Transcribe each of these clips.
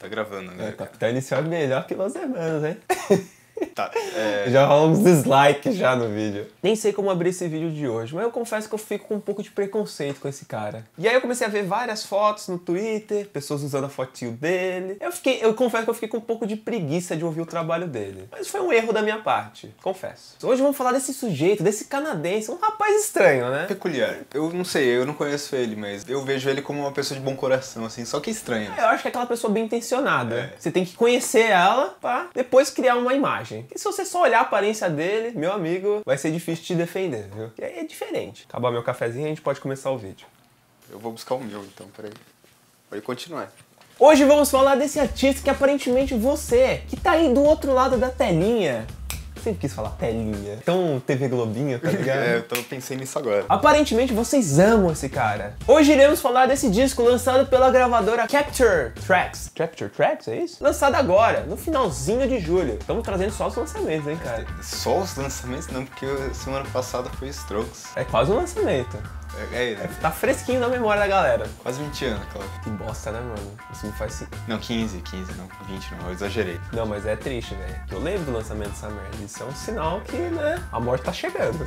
Tá gravando, né? É, Capitão Inicial é melhor que Los Hermanos, hein? Tá. É... Já rola uns dislikes já no vídeo. Nem sei como abrir esse vídeo de hoje, mas eu confesso que eu fico com um pouco de preconceito com esse cara. E aí eu comecei a ver várias fotos no Twitter, pessoas usando a fotinho dele. Eu fiquei, eu confesso que eu fiquei com um pouco de preguiça de ouvir o trabalho dele. Mas foi um erro da minha parte, confesso. Hoje vamos falar desse sujeito, desse canadense, um rapaz estranho, né? Peculiar. Eu não sei, eu não conheço ele, mas eu vejo ele como uma pessoa de bom coração, assim, só que estranho. Eu acho que é aquela pessoa bem intencionada. É. Você tem que conhecer ela pra depois criar uma imagem. E se você só olhar a aparência dele, meu amigo, vai ser difícil te defender, viu? E aí é diferente. Acabar meu cafezinho, a gente pode começar o vídeo. Eu vou buscar o meu, então, peraí. Pode continuar. Hoje vamos falar desse artista que aparentemente você, que tá aí do outro lado da telinha. Sempre quis falar telinha. Tão TV Globinho, tá ligado? É, eu tô pensando nisso agora. Aparentemente vocês amam esse cara. Hoje iremos falar desse disco lançado pela gravadora Capture Tracks. Capture Tracks, é isso? Lançado agora, no finalzinho de julho. Estamos trazendo só os lançamentos, hein, cara? Só os lançamentos? Não, porque semana passada foi Strokes. É quase um lançamento. É, é, Tá fresquinho na memória da galera. quase 20 anos, claro. Que bosta, né, mano? Isso me faz. Não, 15, 15, não. 20 não, eu exagerei. Não, mas é triste, velho. Que eu lembro do lançamento dessa merda. Isso é um sinal que, né, a morte tá chegando.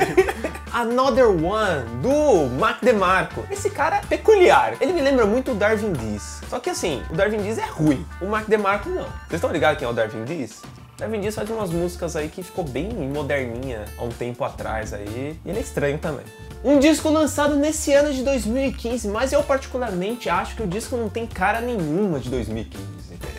Another One, do Mac DeMarco. Esse cara é peculiar. Ele me lembra muito o Darwin Diz. Só que assim, o Darwin Diz é ruim. O Mac DeMarco não. Vocês estão ligados quem é o Darwin Diz? Darwin Diz faz umas músicas aí que ficou bem moderninha há um tempo atrás aí. E ele é estranho também. Um disco lançado nesse ano de 2015, mas eu particularmente acho que o disco não tem cara nenhuma de 2015.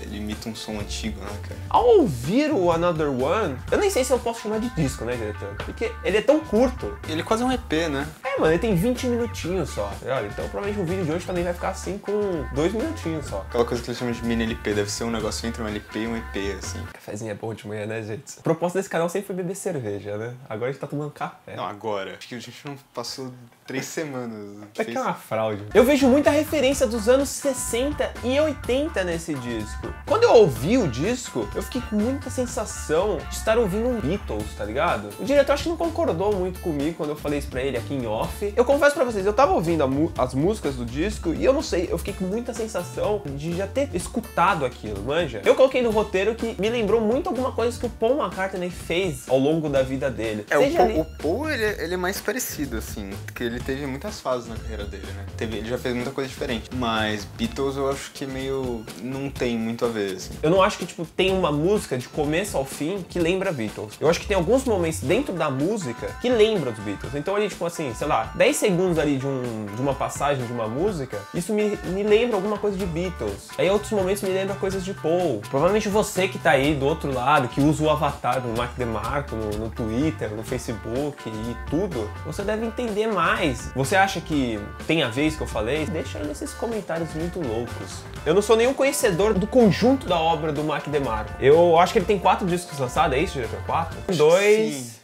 Ele imita um som antigo, né, cara? Ao ouvir o Another One, eu nem sei se eu posso chamar de disco, né, diretor? Porque ele é tão curto. Ele é quase um EP, né? É, mano, ele tem 20 minutinhos só. Olha, então provavelmente o vídeo de hoje também vai ficar assim com dois minutinhos só. Aquela coisa que eles chamam de mini LP, deve ser um negócio entre um LP e um EP, assim. Cafézinho é bom de manhã, né, gente? A proposta desse canal sempre foi beber cerveja, né? Agora a gente tá tomando café. Não, agora. Acho que a gente não passou três semanas. Isso aqui é uma fraude. Eu vejo muita referência dos anos 60 e 80 nesse disco. Quando eu ouvi o disco, eu fiquei com muita sensação de estar ouvindo um Beatles, tá ligado? O diretor acho que não concordou muito comigo quando eu falei isso pra ele aqui em off. Eu confesso pra vocês, eu tava ouvindo as músicas do disco e eu não sei, eu fiquei com muita sensação de já ter escutado aquilo, manja? Eu coloquei no roteiro que me lembrou muito alguma coisa que o Paul McCartney fez ao longo da vida dele. É, o Seja Paul, ali- o Paul, ele, é- ele é mais parecido, assim, porque ele teve muitas fases na carreira dele, né? Teve, ele já fez muita coisa diferente. Mas Beatles eu acho que meio. não tem muito a ver, assim. Eu não acho que, tipo, tem uma música de começo ao fim que lembra Beatles. Eu acho que tem alguns momentos dentro da música que lembram dos Beatles. Então ali, tipo assim, sei lá, 10 segundos ali de, um, de uma passagem de uma música, isso me, me lembra alguma coisa de Beatles. Aí outros momentos me lembram coisas de Paul. Provavelmente você que tá aí do outro lado, que usa o avatar do Mark DeMarco no, no Twitter, no Facebook e tudo, você deve entender mais. Você acha que tem a ver isso que eu falei? Deixa aí nesses comentários muito loucos. Eu não sou nenhum conhecedor do conjunto da obra do Mark DeMarco. Eu acho que ele tem quatro discos lançados, é isso, diretor? Quatro? Dois. Sim,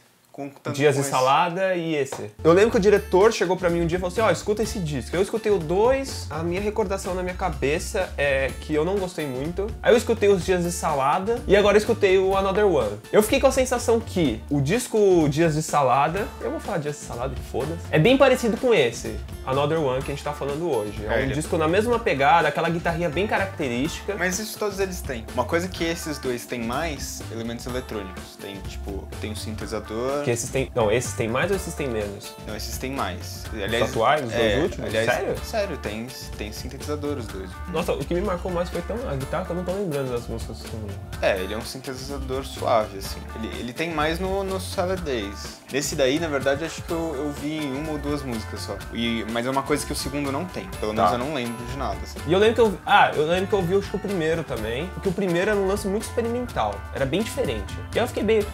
Dias com de Salada e esse. Eu lembro que o diretor chegou pra mim um dia e falou assim: Ó, escuta esse disco. Eu escutei o dois, a minha recordação na minha cabeça é que eu não gostei muito. Aí eu escutei os Dias de Salada e agora eu escutei o Another One. Eu fiquei com a sensação que o disco Dias de Salada, eu vou falar Dias de Salada e foda-se, é bem parecido com esse, Another One, que a gente tá falando hoje. É, É, um disco na mesma pegada, aquela guitarrinha bem característica. Mas isso todos eles têm. Uma coisa que esses dois têm mais, elementos eletrônicos. Tem, tipo, tem um sintetizador. Que esses tem. Não, esses tem mais ou esses tem menos? Não, esses têm mais. Os atuais, os dois últimos? Aliás, Sério? Sério, tem, tem sintetizador os dois. Nossa, o que me marcou mais foi tão. A guitarra que eu não tô lembrando das músicas com. É, ele é um sintetizador suave, assim. Ele, ele tem mais no, no Salad Days. Nesse daí, na verdade, acho que eu, eu vi em uma ou duas músicas só. E, mas é uma coisa que o segundo não tem. Pelo menos Tá. eu não lembro de nada, assim. E eu lembro que eu. Ah, eu lembro que eu vi acho que o primeiro também. Porque o primeiro era um lance muito experimental. Era bem diferente. E eu fiquei bem.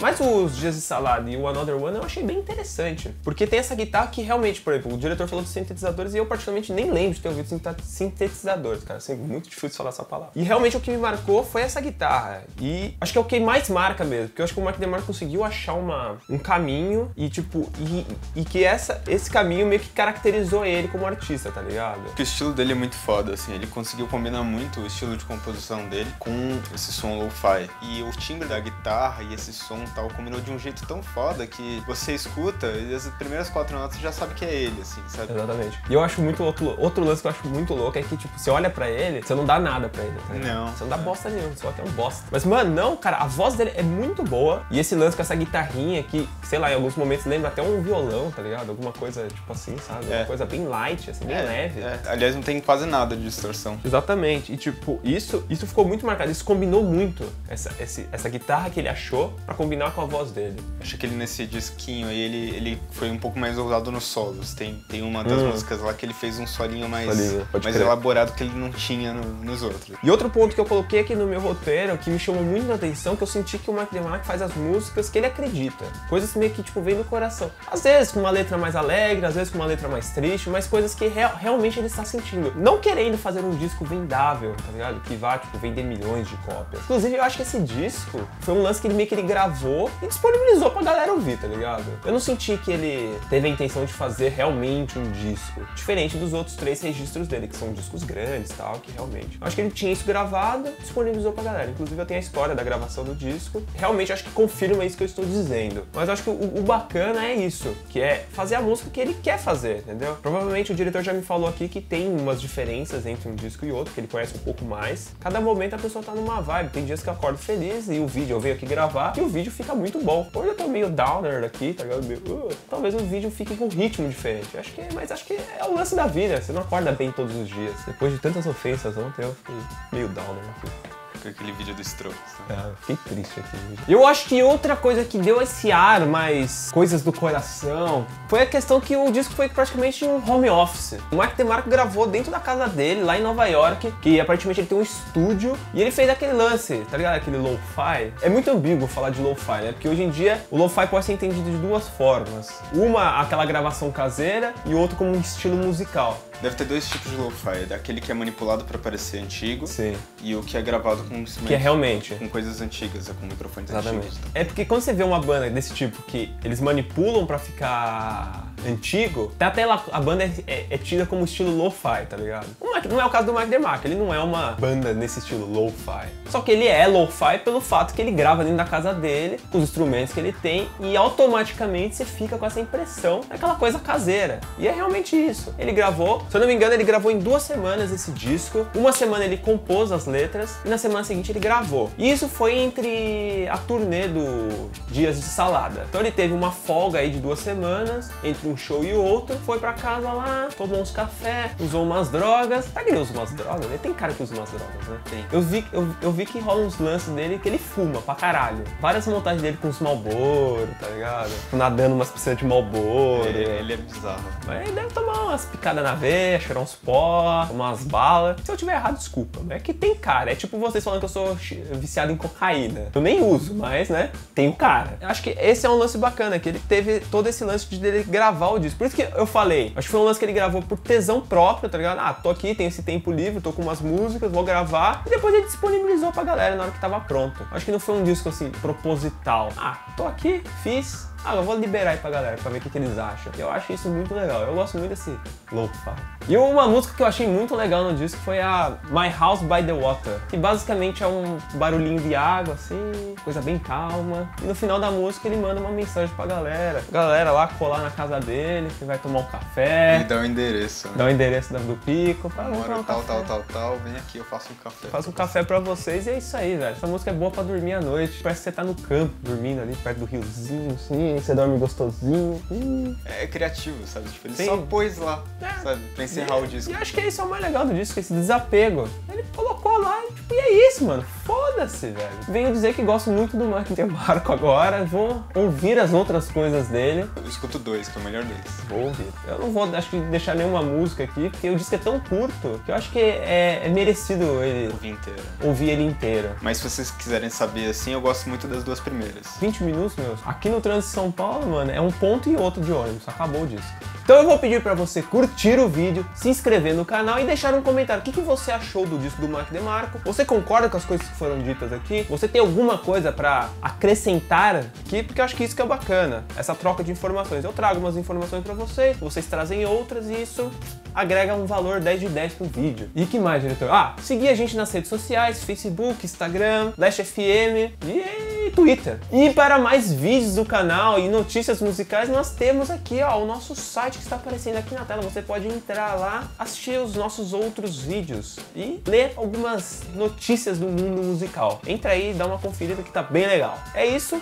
Mas os Dias de Salada e o Another One eu achei bem interessante. Porque tem essa guitarra que realmente, por exemplo, o diretor falou dos sintetizadores e eu particularmente nem lembro de ter ouvido sintetizadores, cara. Assim, muito difícil falar essa palavra. E realmente o que me marcou foi essa guitarra. E acho que é o que mais marca mesmo. Porque eu acho que o Mark DeMarco conseguiu achar uma, um caminho e, tipo, e, e que essa, esse caminho meio que caracterizou ele como artista, tá ligado? Porque o estilo dele é muito foda, assim. Ele conseguiu combinar muito o estilo de composição dele com esse som lo-fi. E o timbre da guitarra e esse som tal, combinou de um jeito tão foda que você escuta e as primeiras quatro notas já sabe que é ele, assim, sabe? Exatamente. E eu acho muito outro, outro lance que eu acho muito louco é que, tipo, você olha pra ele, você não dá nada pra ele, tá? Não. Você não dá bosta nenhuma, só que é um bosta. Mas, mano, não, cara, a voz dele é muito boa. E esse lance com essa guitarrinha que, sei lá, em alguns momentos lembra até um violão, tá ligado? Alguma coisa, tipo assim, sabe? Uma É. coisa bem light, assim, bem leve. É. Aliás, não tem quase nada de distorção. Exatamente. E tipo, isso, isso ficou muito marcado. Isso combinou muito essa, esse- essa guitarra que ele achou pra combinar com a voz dele. Acho que ele nesse disquinho aí, ele, ele foi um pouco mais ousado nos solos. Tem, tem uma das Hum. músicas lá que ele fez um solinho mais, mais crer. elaborado que ele não tinha no- nos outros. E outro ponto que eu coloquei aqui no meu roteiro, que me chamou muito a atenção, que eu senti que o Mark DeMarco faz as músicas que ele acredita. Coisas meio que, tipo, vem do coração. Às vezes com uma letra mais alegre, às vezes com uma letra mais triste, mas coisas que real- realmente ele está sentindo. Não querendo fazer um disco vendável, tá ligado? Que vá, tipo, vender milhões de cópias. Inclusive, eu acho que esse disco foi um lance que ele meio que ele gravou e disponibilizou pra galera ouvir, tá ligado? Eu não senti que ele teve a intenção de fazer realmente um disco. Diferente dos outros três registros dele, que são discos grandes e tal, que realmente. Eu acho que ele tinha isso gravado, disponibilizou pra galera. Inclusive eu tenho a história da gravação do disco. Realmente acho que confirma isso que eu estou dizendo. Mas acho que o, o bacana é isso, que é fazer a música que ele quer fazer, entendeu? Provavelmente o diretor já me falou aqui que tem umas diferenças entre um disco e outro, que ele conhece um pouco mais. Cada momento a pessoa tá numa vibe. Tem dias que eu acordo feliz e o vídeo eu venho aqui gravar e o vídeo fica muito bom. Hoje eu tô meio downer aqui, tá ligado? Meio, uh, talvez o vídeo fique com um ritmo diferente. Acho que, mas acho que é o lance da vida. Você não acorda bem todos os dias. Depois de tantas ofensas ontem, eu fiquei meio downer aqui. Com aquele vídeo do Strokes. né? Ah, fiquei triste aqui. E eu acho que outra coisa que deu esse ar mais coisas do coração foi a questão que o disco foi praticamente um home office. O Mark DeMarco gravou dentro da casa dele, lá em Nova York, que aparentemente ele tem um estúdio, e ele fez aquele lance, tá ligado? Aquele lo-fi. É muito ambíguo falar de lo-fi, né? Porque hoje em dia o lo-fi pode ser entendido de duas formas. Uma, aquela gravação caseira, e outra como um estilo musical. Deve ter dois tipos de lo-fi. Aquele que é manipulado pra parecer antigo Sim. e o que é gravado com instrumentos. Que é realmente. Com coisas antigas, com microfones Exatamente. antigos. É porque quando você vê uma banda desse tipo que eles manipulam pra ficar antigo, tá até a banda é, é- é tida como estilo lo-fi, tá ligado? Não é o caso do Mark DeMarco, ele não é uma banda nesse estilo lo-fi. Só que ele é lo-fi pelo fato que ele grava dentro da casa dele, com os instrumentos que ele tem, e automaticamente você fica com essa impressão daquela coisa caseira. E é realmente isso. Ele gravou, se eu não me engano, ele gravou em duas semanas esse disco. Uma semana ele compôs as letras e na semana seguinte ele gravou. E isso foi entre a turnê do Dias de Salada. Então ele teve uma folga aí de duas semanas, entre um show e outro, foi pra casa lá, tomou uns café, usou umas drogas. Sabe que ele usa umas drogas? Ele tem cara que usa umas drogas, né? Tem. Eu vi, eu, eu vi que rola uns lances dele que ele fuma pra caralho. Várias montagens dele com os Malboro, tá ligado? Nadando umas piscinas de Malboro. Ele, ele é bizarro. Mas ele deve tomar umas picadas na veia, cheirar uns pó, tomar umas balas. Se eu tiver errado, desculpa. Mas é que tem cara. É tipo vocês falando que eu sou viciado em cocaína. Eu nem uso, mas, né, tem o cara. Eu acho que esse é um lance bacana, que ele teve todo esse lance de dele gravar o disco. Por isso que eu falei, acho que foi um lance que ele gravou por tesão próprio, tá ligado? Ah, tô aqui, tenho esse tempo livre, tô com umas músicas, vou gravar. E depois ele disponibilizou pra galera na hora que tava pronto. Acho que não foi um disco, assim, proposital. Ah, tô aqui, fiz, ah, eu vou liberar aí pra galera pra ver o que, que eles acham. Eu acho isso muito legal. Eu gosto muito desse lo-fi. E uma música que eu achei muito legal no disco foi a My House by the Water, que basicamente é um barulhinho de água, assim, coisa bem calma. E no final da música ele manda uma mensagem pra galera. Galera lá colar na casa dele, que vai tomar um café, Ele dá o endereço. né? dá o endereço da- do pico, tomar hora um tal, tal, tal, tal, vem aqui, eu faço um café. Faz um café pra vocês e é isso aí, velho. Essa música é boa pra dormir à noite. Parece que você tá no campo, dormindo ali, perto do riozinho, assim, você dorme gostosinho. Hum. É criativo, sabe? Tipo, ele Sim. só pôs lá, É. sabe? Pra encerrar o disco. E acho que esse é o mais legal do disco, esse desapego. Ele colocou lá e, tipo, e é isso, mano. Foda-se, velho. Venho dizer que gosto muito do Mark DeMarco agora. Vou ouvir as outras coisas dele. Eu escuto dois, que é o melhor deles. Vou ouvir. Eu não vou, acho que, deixar nenhuma música aqui, porque o disco é tão curto que eu acho que é, é merecido ele Ouvi inteiro. ouvir ele inteiro. Mas se vocês quiserem saber assim, eu gosto muito das duas primeiras. 20 minutos, meus. Aqui no trânsito de São Paulo, mano, é um ponto e outro de ônibus. Acabou o disco. Então eu vou pedir pra você curtir o vídeo, se inscrever no canal e deixar um comentário. O que, que você achou do disco do Mark DeMarco? Você concorda com as coisas que foram ditas aqui? Você tem alguma coisa pra acrescentar aqui? Porque eu acho que isso que é bacana, essa troca de informações. Eu trago umas informações pra vocês, vocês trazem outras e isso agrega um valor 10 de 10 pro vídeo. E que mais, diretor? Ah, seguir a gente nas redes sociais, Facebook, Instagram, Last FM e e Twitter. E para mais vídeos do canal e notícias musicais, nós temos aqui ó, o nosso site que está aparecendo aqui na tela. Você pode entrar lá, assistir os nossos outros vídeos e ler algumas notícias do mundo musical. Entra aí e dá uma conferida que tá bem legal. É isso,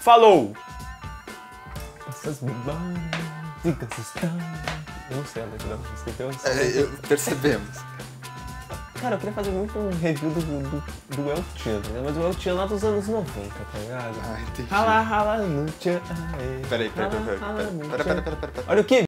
falou! Essas estão... Eu não sei a letra da música, então... É, percebemos. Cara, eu queria fazer muito um review do, do, do El Chan, né? mas o El Chan lá dos anos 90, tá ligado? Ah, entendi. Rala, rala no Chan. Peraí, peraí, peraí, peraí. pera, pera, pera. Olha o que?